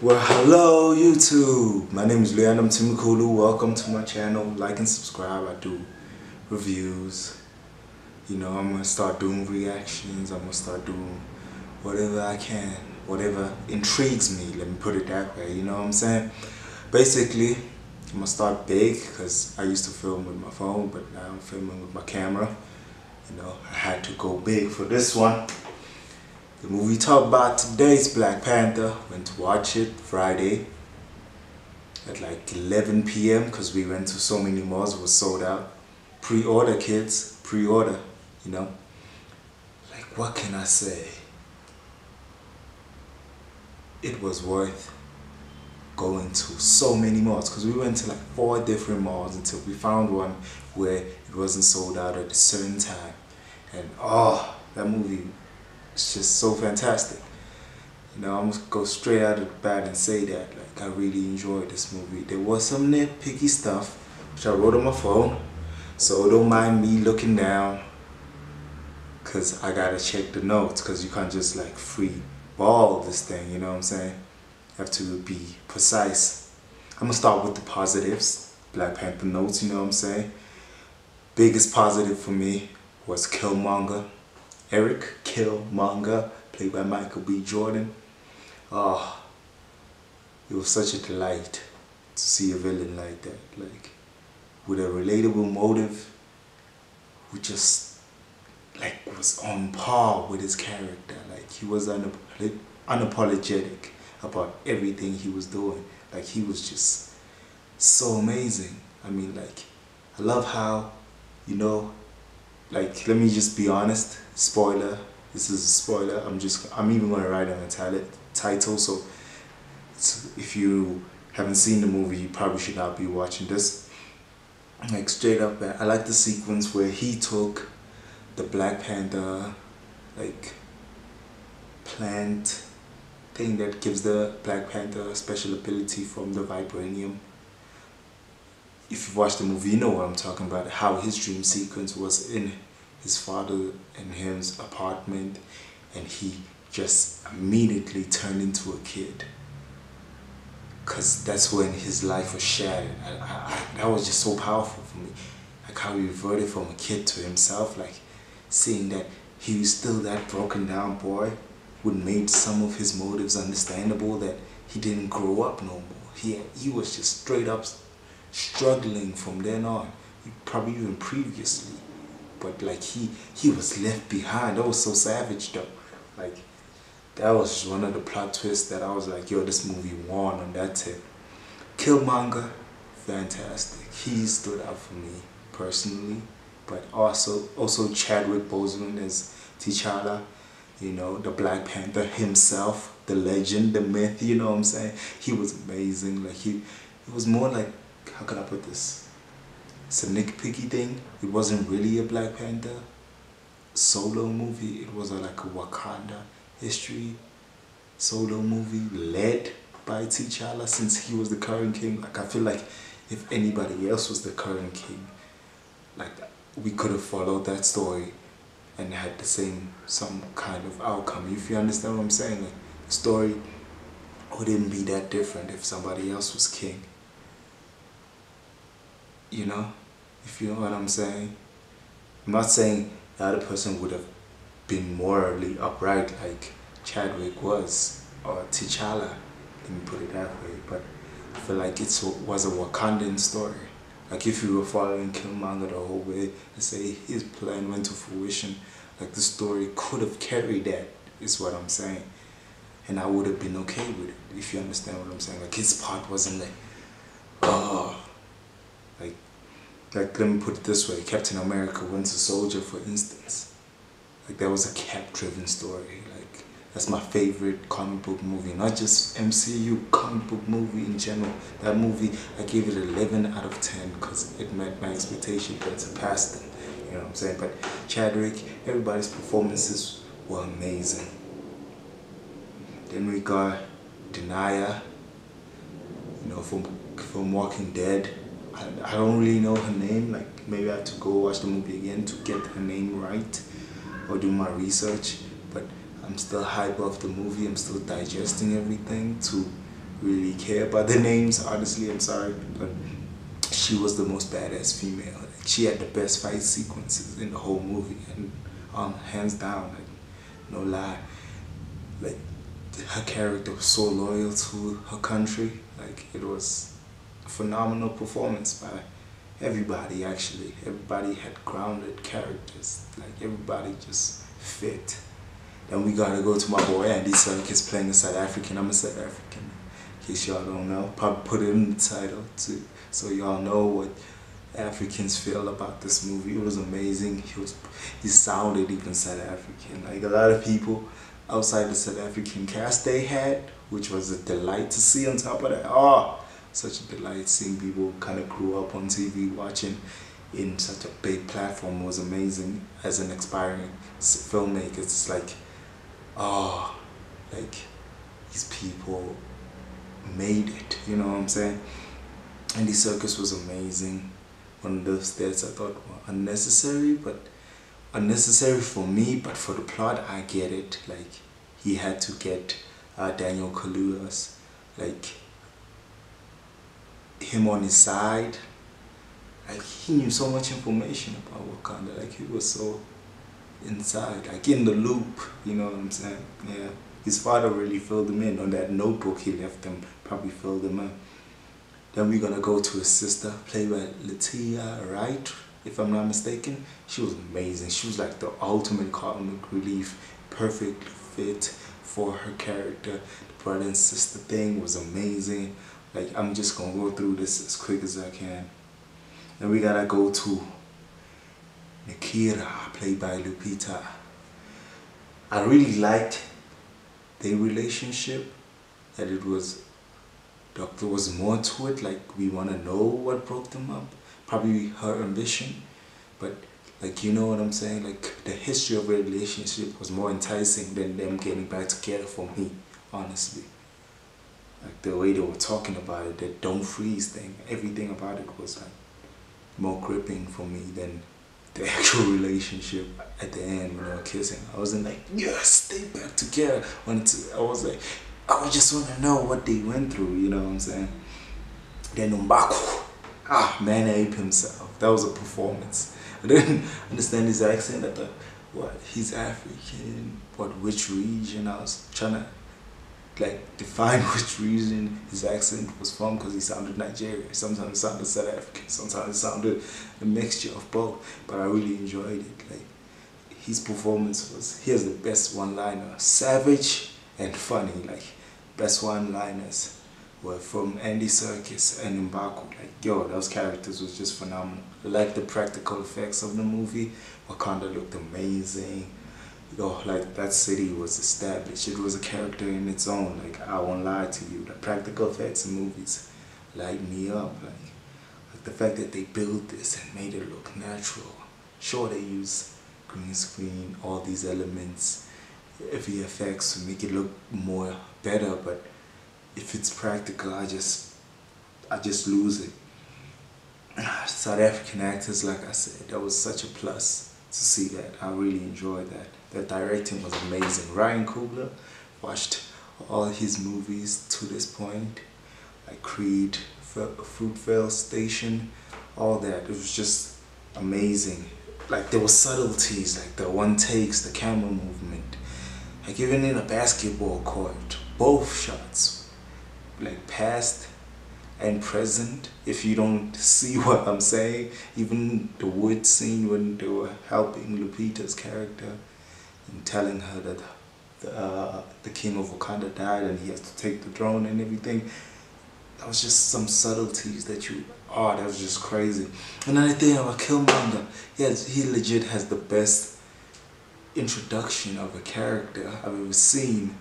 Well, hello YouTube. My name is Luyanda Mthimkhulu. Welcome to my channel. Like and subscribe. I do reviews. You know, I'm gonna start doing reactions. I'm gonna start doing whatever I can, whatever intrigues me. Let me put it that way. You know what I'm saying? Basically, I'm gonna start big because I used to film with my phone, but now I'm filming with my camera. You know, I had to go big for this one. The movie talk about today is Black Panther. Went to watch it Friday at like 11 p.m. because we went to so many malls. It was sold out. Pre-order, kids. Pre-order. You know. Like what can I say? It was worth going to so many malls because we went to like four different malls until we found one where it wasn't sold out at a certain time. And oh, that movie it's just so fantastic. You know, I'm gonna go straight out of the bat and say that. Like, I really enjoyed this movie. There was some nitpicky stuff, which I wrote on my phone. So don't mind me looking down, cause I gotta check the notes, cause you can't just like free ball this thing. You know what I'm saying? You have to be precise. I'm gonna start with the positives. Black Panther notes. You know what I'm saying? Biggest positive for me was Killmonger. Eric Killmonger, played by Michael B. Jordan. Oh, it was such a delight to see a villain like that, like with a relatable motive, who just like was on par with his character. Like he was unap- unapologetic about everything he was doing. Like he was just so amazing. I mean, like I love how, you know, like let me just be honest. Spoiler. This is a spoiler. I'm just i'm even going to write on the title. So if you haven't seen the movie you probably should not be watching this. Like straight up i like the sequence where he took the black panther like plant thing that gives the black panther special ability from the vibranium if you've watched the movie, you know what I'm talking about. How his dream sequence was in his father and him's apartment, and he just immediately turned into a kid. Cause that's when his life was shattered. I, I, I, that was just so powerful for me. Like how he reverted from a kid to himself. Like seeing that he was still that broken down boy, would made some of his motives understandable. That he didn't grow up no more. He he was just straight up struggling from then on, probably even previously. But like he he was left behind. That was so savage though. Like that was one of the plot twists that I was like, yo, this movie won on that tip. Killmonger, fantastic. He stood out for me personally, but also also Chadwick Boseman as T'Challa, you know, the Black Panther himself, the legend, the myth. You know what I'm saying? He was amazing. Like he, it was more like how can I put this? It's a Nick Picky thing. It wasn't really a Black Panther solo movie. It was a, like a Wakanda history solo movie led by T'Challa since he was the current king. Like I feel like if anybody else was the current king, like we could have followed that story and had the same some kind of outcome. If you understand what I'm saying, like the story wouldn't be that different if somebody else was king you know, if you know what I'm saying. I'm not saying the other person would have been morally upright like Chadwick was or T'Challa, let me put it that way, but I feel like it was a Wakandan story. Like if you were following Killmonger the whole way, let's say his plan went to fruition, like the story could have carried that, is what I'm saying. And I would have been okay with it, if you understand what I'm saying. Like his part wasn't like, oh, like, like let me put it this way, Captain America, Winter Soldier, for instance. Like that was a cap-driven story. Like that's my favorite comic book movie, not just MCU comic book movie in general. That movie, I gave it 11 out of 10 because it met my expectation, but surpassed them. You know what I'm saying? But Chadwick, everybody's performances were amazing. Then we got Danai, you know, from from Walking Dead. I, don't really know her name. Like maybe I have to go watch the movie again to get her name right or do my research. But I'm still hype off the movie. I'm still digesting everything to really care about the names. Honestly, I'm sorry, but she was the most badass female. Like, she had the best fight sequences in the whole movie, and um, hands down, like no lie, like her character was so loyal to her country. Like it was phenomenal performance by everybody. Actually, everybody had grounded characters. Like everybody just fit. Then we gotta go to my boy Andy Serkis playing a South African. I'm a South African. In case y'all don't know, probably put it in the title too, so y'all know what Africans feel about this movie. It was amazing. He was, he sounded even South African. Like a lot of people outside the South African cast they had, which was a delight to see. On top of that, oh, such a delight seeing people kind of grew up on TV watching in such a big platform was amazing as an aspiring filmmaker. It's like oh, like these people made it, you know what I'm saying? and the Serkis was amazing. One of those deaths I thought were unnecessary, but unnecessary for me, but for the plot, I get it. Like, he had to get uh, Daniel Kaluuya's, like, him on his side. Like, he knew so much information about Wakanda. Like, he was so inside, like in the loop, you know what I'm saying? Yeah. His father really filled him in on that notebook he left him, probably filled him in. Then we're gonna go to his sister, played by Letitia Wright, if I'm not mistaken. She was amazing. She was like the ultimate comic relief, perfect fit for her character. The brother and sister thing was amazing. Like I'm just gonna go through this as quick as I can. Then we gotta go to Nakia, played by Lupita. I really liked their relationship, that it was, there was more to it, like we want to know what broke them up, probably her ambition, but like you know what I'm saying, like the history of relationship was more enticing than them getting back together for me, honestly. Like the way they were talking about it, the don't freeze thing, everything about it was like more gripping for me than the actual relationship at the end when they were kissing. I wasn't like, yes, stay back together. When I was like, I just want to know what they went through, you know what I'm saying? Then Mbaku, ah, man ape himself. That was a performance. I didn't understand his accent. I thought, what, he's African, what, which region? I was trying to like define which region his accent was from because he sounded Nigerian. Sometimes it sounded South African. Sometimes it sounded a mixture of both. But I really enjoyed it. Like his performance was here's the best one-liner, savage and funny. Like best one-liners were from Andy Serkis and Mbaku. Like yo, those characters was just phenomenal. I like the practical effects of the movie. Wakanda looked amazing yo, like that city was established. It was a character in its own. Like I won't lie to you, the practical effects in movies light me up. Like, like the fact that they built this and made it look natural. Sure, they use green screen, all these elements, VFX to make it look more better. But if it's practical, I just, I just lose it. South African actors, like I said, that was such a plus to see that. I really enjoyed that. The directing was amazing. Ryan Coogler watched all his movies to this point, like Creed, Fruitvale Station, all that. It was just amazing. Like there were subtleties, like the one takes, the camera movement. Like even in a basketball court, both shots, like past and present if you don't see what I'm saying. Even the wood scene when they were helping Lupita's character and telling her that the, uh, the king of Wakanda died and he has to take the throne and everything. That was just some subtleties that you, oh, that was just crazy. Another thing about Killmonger, yes, he legit has the best introduction of a character I've ever seen.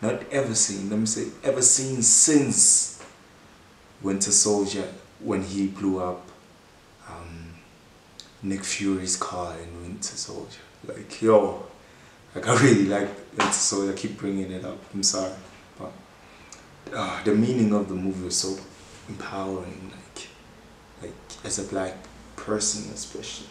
Not ever seen, let me say, ever seen since Winter Soldier when he blew up um, Nick Fury's car in Winter Soldier. Like, yo, like I really like it, so I keep bringing it up. I'm sorry, but uh, the meaning of the movie was so empowering. Like, like as a black person, especially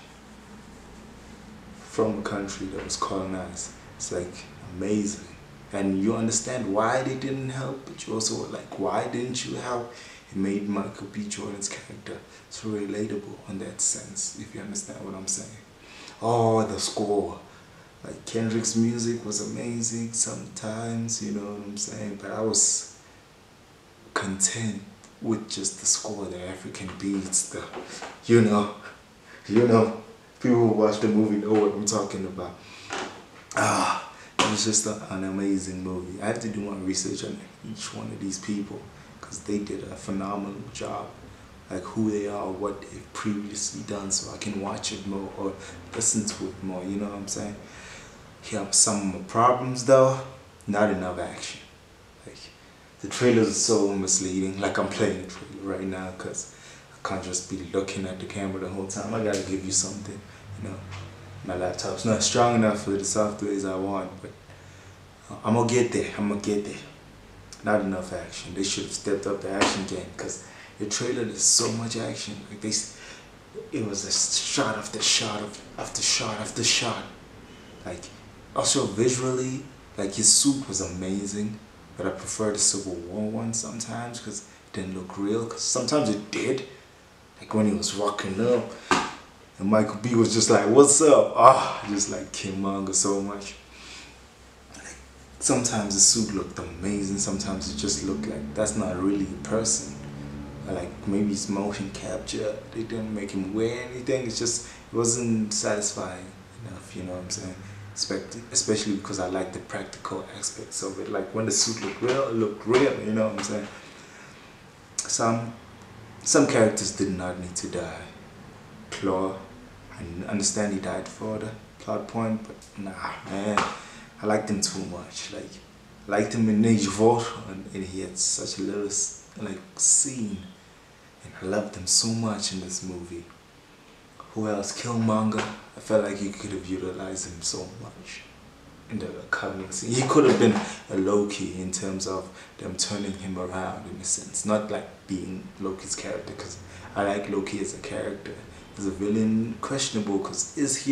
from a country that was colonized, it's like amazing. and you understand why they didn't help, but you also like, why didn't you help? Made Michael B. Jordan's character so relatable in that sense, if you understand what I'm saying. Oh, the score. Like Kendrick's music was amazing sometimes, you know what I'm saying? But I was content with just the score, the African beats, the, you know, you know, people who watch the movie know what I'm talking about. Ah, it was just an amazing movie. I had to do my research on each one of these people because they did a phenomenal job. Like who they are, what they've previously done, so I can watch it more or listen to it more. You know what I'm saying? Are some of problems though. Not enough action. Like the trailers are so misleading. Like I'm playing the trailer right now because I can't just be looking at the camera the whole time. I gotta give you something. You know, my laptop's not strong enough for the softwares I want, but I'm gonna get there. I'm gonna get there. Not enough action. They should have stepped up the action game because the trailer there's so much action. Like they, it was a shot after shot after shot after shot. Like also visually, like his suit was amazing, but I prefer the Civil War one sometimes because it didn't look real. Cause sometimes it did, like when he was walking up, and Michael B was just like, "What's up?" Ah, oh, just like King Killmonger so much. Sometimes the suit looked amazing. Sometimes it just looked like that's not really a person. Like maybe it's motion capture. They didn't make him wear anything. It's just it wasn't satisfying enough. You know what I'm saying? especially because I like the practical aspects of it. Like when the suit looked real, it looked real, you know what I'm saying? Some some characters did not need to die. Klaue, I understand he died for the plot point, but nah, man, I liked him too much. Like, liked him in Age of Ultron, and he had such a little like scene, and I loved him so much in this movie. Who else? Killmonger. I felt like you could have utilized him so much in the coming scene. He could have been a Loki in terms of them turning him around in a sense. Not like being Loki's character because I like Loki as a character. As a villain, questionable because is he a